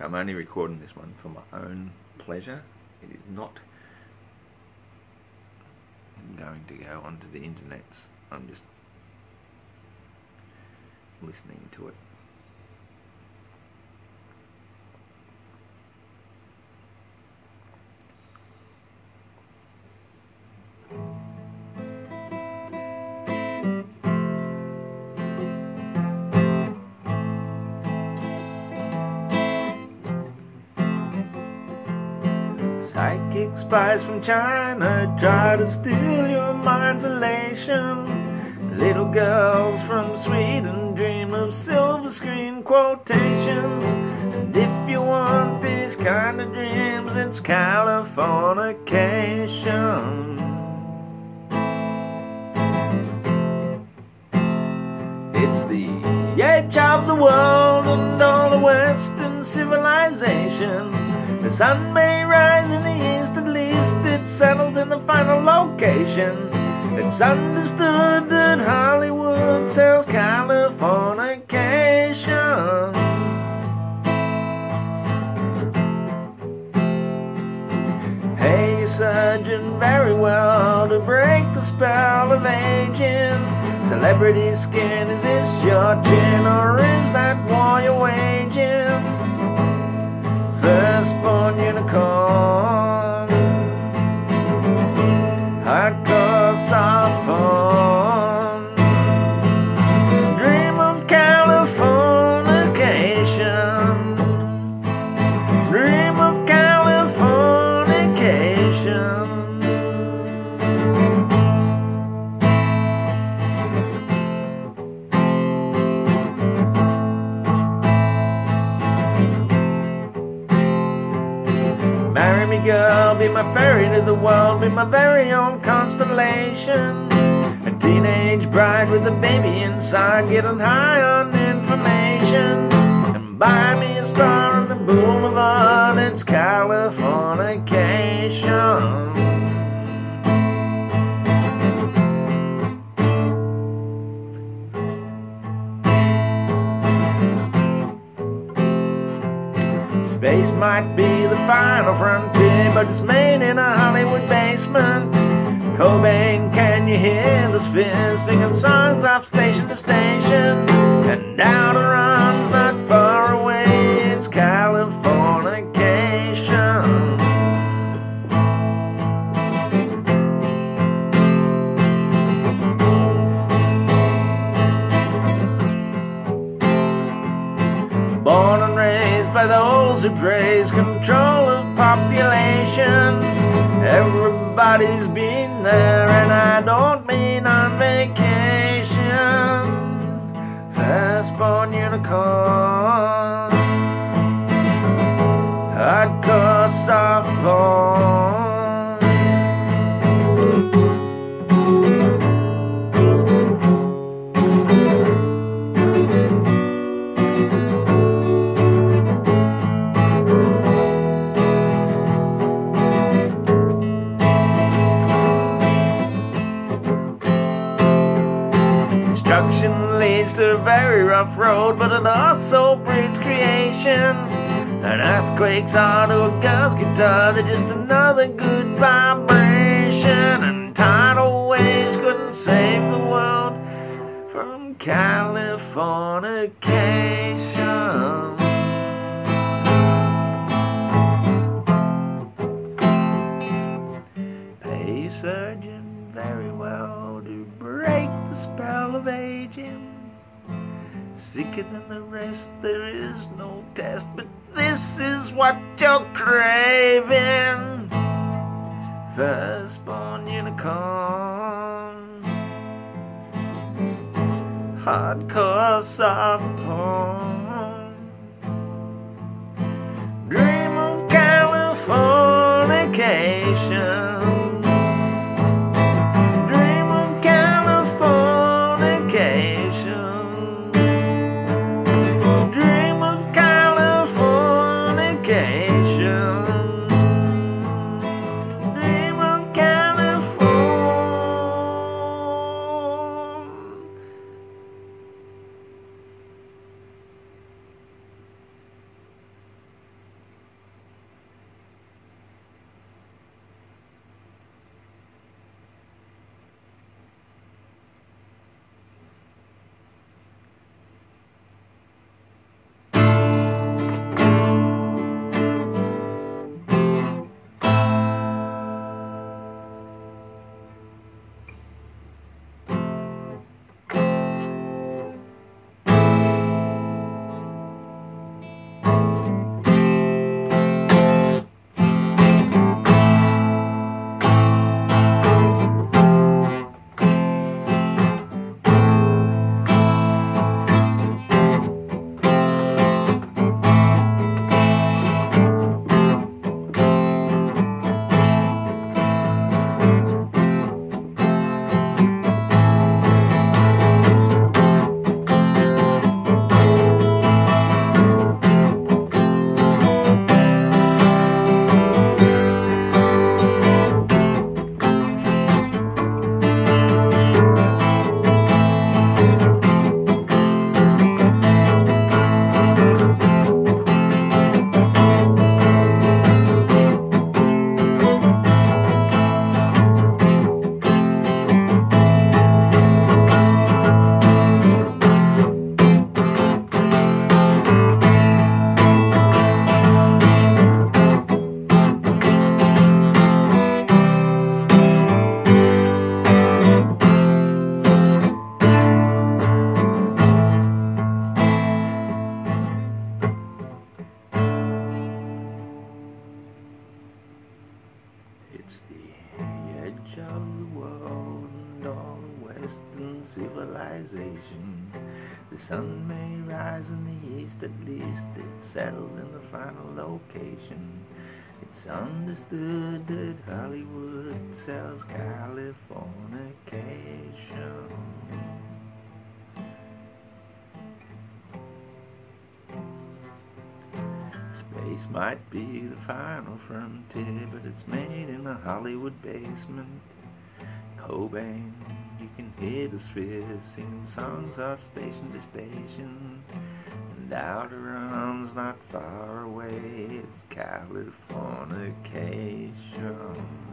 I'm only recording this one for my own pleasure. It is not going to go onto the internet. I'm just listening to it. Spies from China try to steal your mind's elation. Little girls from Sweden dream of silver screen quotations. And if you want these kind of dreams, it's Californication. It's the edge of the world and all the Western civilization. The sun may rise in the east, settles in the final location. It's understood that Hollywood sells Californication. Hey, surgeon, very well to break the spell of aging. Celebrity skin, is this your chin Girl, be my fairy to the world, be my very own constellation. A teenage bride with a baby inside, getting high on information. And buy me a star on the boulevard, it's Californication. Space might be the final frontier, but it's made in a Hollywood basement. Cobain, can you hear the sphere singing songs off station to station? And Alderaan's not far those who praise control of population. Everybody's been there, and I don't mean on vacation. Firstborn unicorn, Construction leads to a very rough road, but it also breeds creation. And earthquakes are to a girl's guitar, they're just another good vibration. And tidal waves couldn't save the world from Californication. Sicker than the rest, there is no test, but this is what you're craving. Firstborn unicorn, hardcore soft porn. Dream of Californication. It's the edge of the world, all Western civilization. The sun may rise in the east, at least it settles in the final location. It's understood that Hollywood sells Californication. Space might be the final frontier, but it's made in a Hollywood basement. Cobain, you can hear the spheres singing songs off station to station. And Alderaan's not far away, it's Californication.